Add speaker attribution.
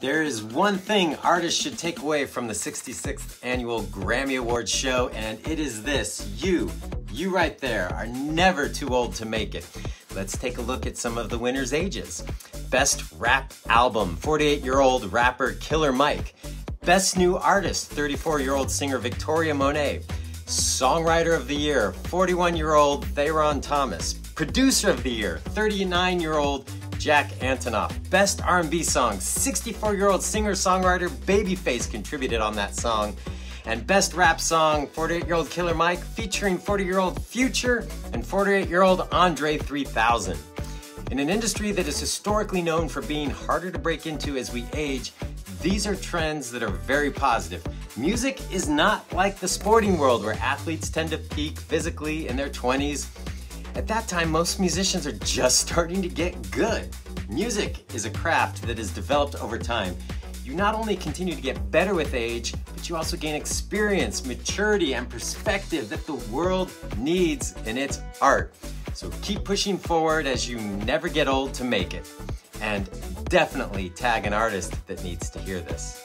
Speaker 1: There is one thing artists should take away from the 66th annual Grammy Awards show, and it is this you, you right there, are never too old to make it. Let's take a look at some of the winners' ages. Best Rap Album, 48 year old rapper Killer Mike. Best New Artist, 34 year old singer Victoria Monet. Songwriter of the Year, 41 year old Theron Thomas. Producer of the Year, 39 year old Jack Antonoff. Best R&B song, 64-year-old singer-songwriter Babyface contributed on that song. And best rap song, 48-year-old Killer Mike featuring 40-year-old Future and 48-year-old Andre 3000. In an industry that is historically known for being harder to break into as we age, these are trends that are very positive. Music is not like the sporting world where athletes tend to peak physically in their 20s at that time, most musicians are just starting to get good. Music is a craft that is developed over time. You not only continue to get better with age, but you also gain experience, maturity, and perspective that the world needs in its art. So keep pushing forward as you never get old to make it. And definitely tag an artist that needs to hear this.